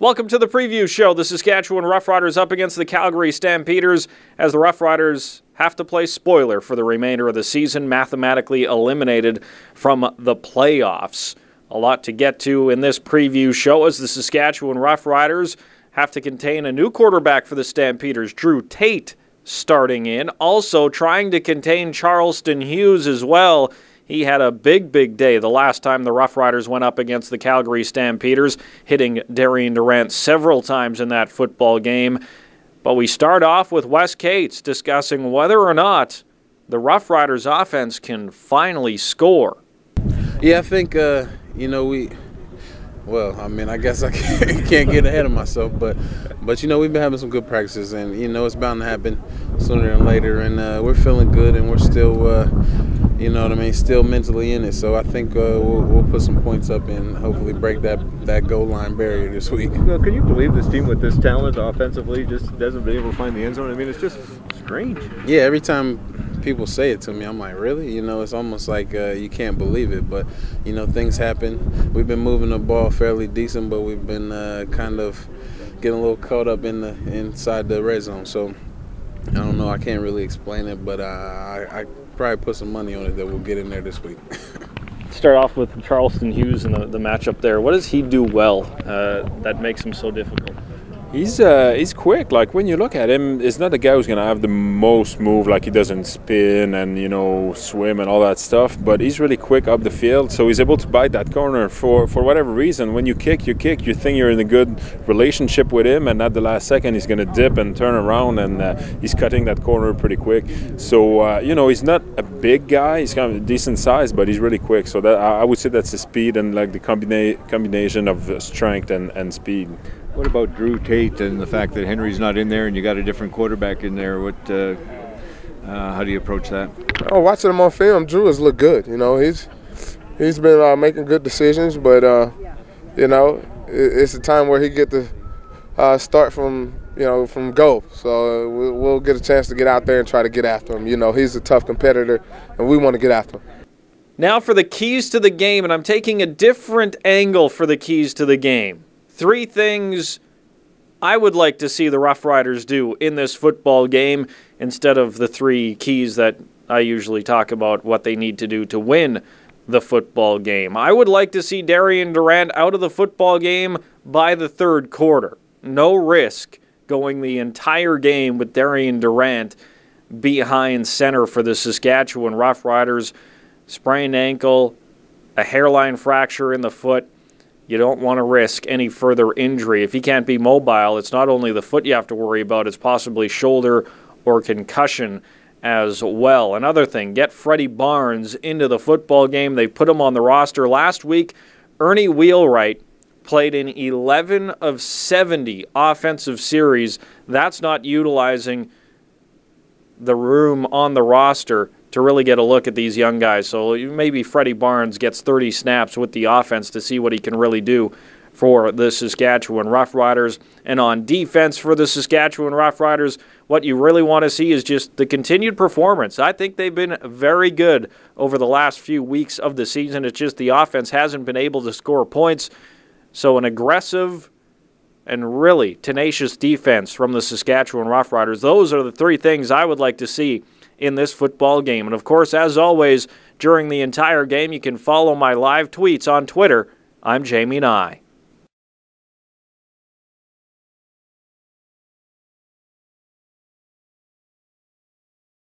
Welcome to the preview show. The Saskatchewan Roughriders up against the Calgary Stampeders as the Roughriders have to play spoiler for the remainder of the season, mathematically eliminated from the playoffs. A lot to get to in this preview show as the Saskatchewan Roughriders have to contain a new quarterback for the Stampeders, Drew Tate, starting in. Also trying to contain Charleston Hughes as well he had a big, big day the last time the Rough Riders went up against the Calgary Stampeders, hitting Darian Durant several times in that football game. But we start off with Wes Cates discussing whether or not the Rough Riders offense can finally score. Yeah, I think, uh, you know, we well, I mean, I guess I can't get ahead of myself, but but you know we've been having some good practices, and you know it's bound to happen sooner than later, and uh, we're feeling good, and we're still, uh, you know what I mean, still mentally in it. So I think uh, we'll, we'll, put some points up and hopefully break that that goal line barrier this week. Well, can you believe this team with this talent offensively just doesn't be able to find the end zone? I mean, it's just strange. Yeah, every time people say it to me, I'm like, really? You know, it's almost like uh, you can't believe it. But you know, things happen. We've been moving the ball fairly decent, but we've been uh, kind of getting a little caught up in the inside the red zone. So I don't know. I can't really explain it, but uh, I, I probably put some money on it that we'll get in there this week. Start off with Charleston Hughes and the, the matchup there. What does he do well uh, that makes him so difficult? He's uh, he's quick. Like when you look at him, it's not the guy who's gonna have the most move. Like he doesn't spin and you know swim and all that stuff. But he's really quick up the field, so he's able to bite that corner for for whatever reason. When you kick, you kick. You think you're in a good relationship with him, and at the last second, he's gonna dip and turn around, and uh, he's cutting that corner pretty quick. So uh, you know he's not a big guy. He's kind of decent size, but he's really quick. So that I would say that's the speed and like the combina- combination of strength and, and speed. What about Drew Tate and the fact that Henry's not in there and you got a different quarterback in there? What, uh, uh, how do you approach that? Oh, watching him on film, Drew has looked good. You know, he's he's been uh, making good decisions, but uh, you know, it's a time where he get to uh, start from you know from go. So uh, we'll get a chance to get out there and try to get after him. You know, he's a tough competitor, and we want to get after him. Now for the keys to the game, and I'm taking a different angle for the keys to the game. Three things I would like to see the Rough Riders do in this football game instead of the three keys that I usually talk about what they need to do to win the football game. I would like to see Darian Durant out of the football game by the third quarter. No risk going the entire game with Darian Durant behind center for the Saskatchewan Rough Riders. Sprained ankle, a hairline fracture in the foot. You don't want to risk any further injury. If he can't be mobile, it's not only the foot you have to worry about, it's possibly shoulder or concussion as well. Another thing, get Freddie Barnes into the football game. They put him on the roster last week. Ernie Wheelwright played in 11 of 70 offensive series. That's not utilizing the room on the roster to really get a look at these young guys. So maybe Freddie Barnes gets 30 snaps with the offense to see what he can really do for the Saskatchewan Roughriders. And on defense for the Saskatchewan Roughriders, what you really want to see is just the continued performance. I think they've been very good over the last few weeks of the season. It's just the offense hasn't been able to score points. So an aggressive and really tenacious defense from the Saskatchewan Roughriders. Those are the three things I would like to see in this football game. And of course, as always, during the entire game, you can follow my live tweets on Twitter. I'm Jamie Nye.